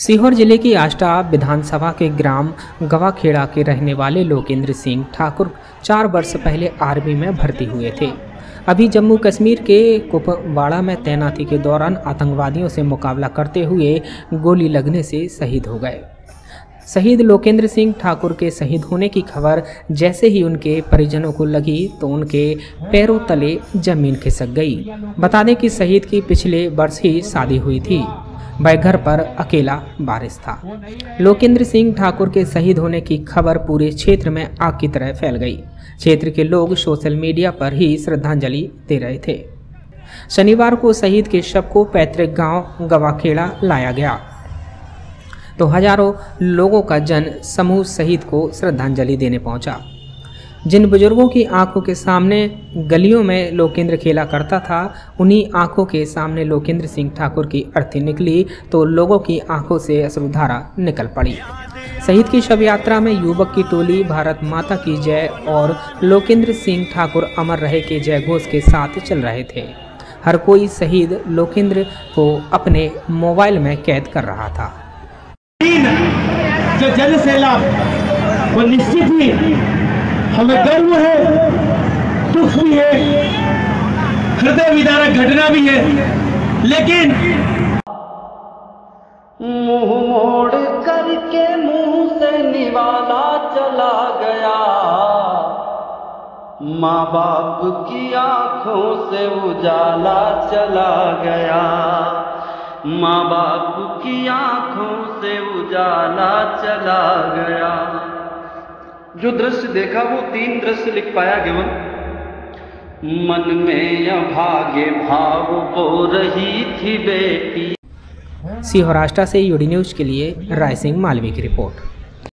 सीहोर ज़िले की आष्टा विधानसभा के ग्राम गवाखेड़ा के रहने वाले लोकेंद्र सिंह ठाकुर चार वर्ष पहले आर्मी में भर्ती हुए थे। अभी जम्मू कश्मीर के कुपवाड़ा में तैनाती के दौरान आतंकवादियों से मुकाबला करते हुए गोली लगने से शहीद हो गए। शहीद लोकेंद्र सिंह ठाकुर के शहीद होने की खबर जैसे ही उनके परिजनों को लगी तो उनके पैरों तले ज़मीन खिसक गई। बता दें कि शहीद की पिछले वर्ष ही शादी हुई थी। वह घर पर अकेला बारिश था। लोकेंद्र सिंह ठाकुर के शहीद होने की खबर पूरे क्षेत्र में आग की तरह फैल गई। क्षेत्र के लोग सोशल मीडिया पर ही श्रद्धांजलि दे रहे थे। शनिवार को शहीद के शव को पैतृक गाँव गवाखेड़ा लाया गया। तो हज़ारों लोगों का जन समूह शहीद को श्रद्धांजलि देने पहुँचा। जिन बुज़ुर्गों की आँखों के सामने गलियों में लोकेंद्र खेला करता था, उन्हीं आँखों के सामने लोकेंद्र सिंह ठाकुर की अर्थी निकली तो लोगों की आँखों से अश्रुधारा निकल पड़ी। शहीद की शव यात्रा में युवक की टोली, भारत माता की जय और लोकेंद्र सिंह ठाकुर अमर रहे के जय घोष के साथ चल रहे थे। हर कोई शहीद लोकेंद्र को अपने मोबाइल में कैद कर रहा था। जो जन सैलाब, वो निश्चित ही हमें गर्व है, दुख भी है, हृदय विदारक घटना भी है, लेकिन मुँह मोड़ करके मुँह से निवाला चला गया। माँ बाप की आँखों से उजाला चला गया। माँ बाप की आँखों से उजाला चला गया। जो दृश्य देखा, वो तीन दृश्य लिख पाया गेवन। मन में अभागे भाव हो रही थी बेटी। सिंहराष्ट्र से यूडी न्यूज़ के लिए राय सिंह मालवी की रिपोर्ट।